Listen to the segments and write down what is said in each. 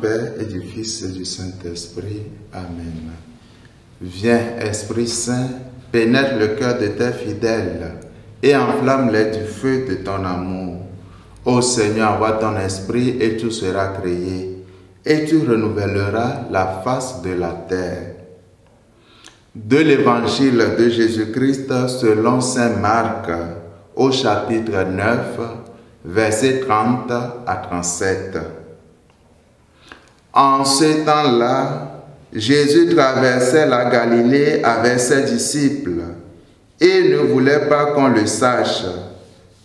Père et du Fils et du Saint-Esprit. Amen. Viens, Esprit Saint, pénètre le cœur de tes fidèles et enflamme-les du feu de ton amour. Ô Seigneur, envoie ton esprit et tout sera créé, et tu renouvelleras la face de la terre. De l'évangile de Jésus-Christ selon Saint Marc, au chapitre 9, versets 30 à 37. En ce temps-là, Jésus traversait la Galilée avec ses disciples. Et ne voulait pas qu'on le sache,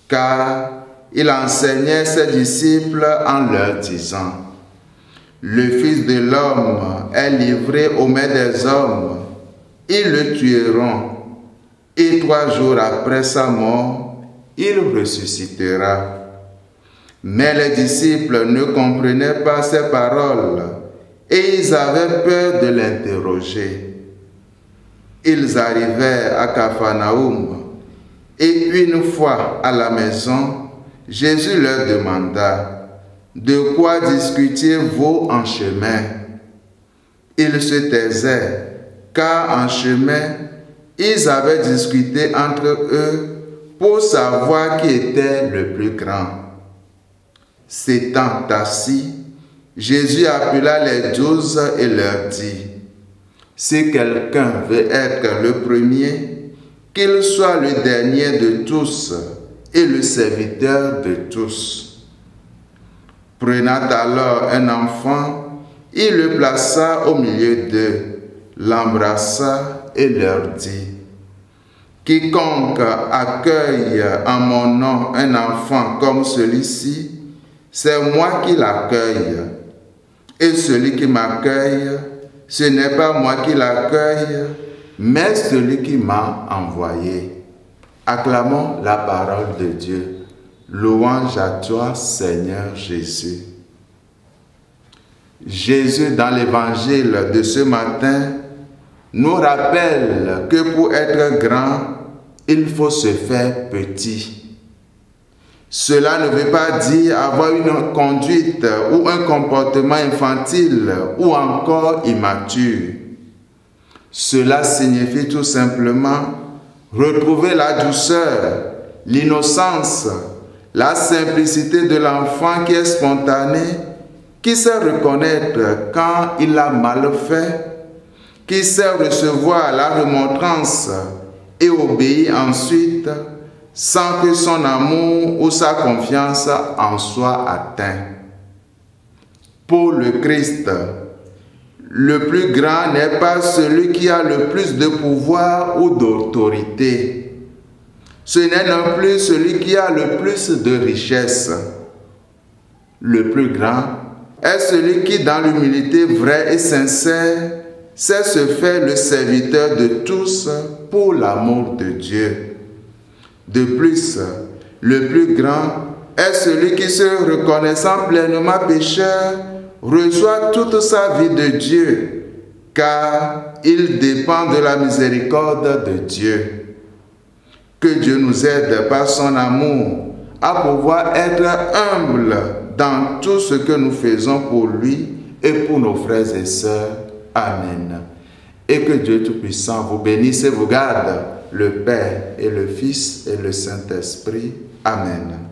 car il enseignait ses disciples en leur disant, Le Fils de l'homme est livré aux mains des hommes, ils le tueront, et trois jours après sa mort, il ressuscitera. Mais les disciples ne comprenaient pas ces paroles et ils avaient peur de l'interroger. Ils arrivèrent à Capharnaüm et une fois à la maison, Jésus leur demanda, De quoi discutiez-vous en chemin? Ils se taisaient, car en chemin, ils avaient discuté entre eux pour savoir qui était le plus grand. S'étant assis, Jésus appela les douze et leur dit, Si quelqu'un veut être le premier, qu'il soit le dernier de tous et le serviteur de tous. Prenant alors un enfant, il le plaça au milieu d'eux, l'embrassa et leur dit, Quiconque accueille en mon nom un enfant comme celui-ci, c'est moi qui l'accueille. Et celui qui m'accueille, ce n'est pas moi qui l'accueille, mais celui qui m'a envoyé. Acclamons la parole de Dieu. Louange à toi, Seigneur Jésus. Jésus, dans l'évangile de ce matin, nous rappelle que pour être grand, il faut se faire petit. Cela ne veut pas dire avoir une conduite ou un comportement infantile ou encore immature. Cela signifie tout simplement retrouver la douceur, l'innocence, la simplicité de l'enfant qui est spontané, qui sait reconnaître quand il a mal fait, qui sait recevoir la remontrance et obéir ensuite sans que son amour ou sa confiance en soit atteint. Pour le Christ, le plus grand n'est pas celui qui a le plus de pouvoir ou d'autorité. Ce n'est non plus celui qui a le plus de richesse. Le plus grand est celui qui, dans l'humilité vraie et sincère, sait se faire le serviteur de tous pour l'amour de Dieu. De plus, le plus grand est celui qui, se reconnaissant pleinement pécheur, reçoit toute sa vie de Dieu, car il dépend de la miséricorde de Dieu. Que Dieu nous aide par son amour à pouvoir être humble dans tout ce que nous faisons pour lui et pour nos frères et sœurs. Amen. Et que Dieu Tout-Puissant vous bénisse et vous garde le Père et le Fils et le Saint-Esprit. Amen.